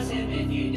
Stop if you